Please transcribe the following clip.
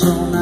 son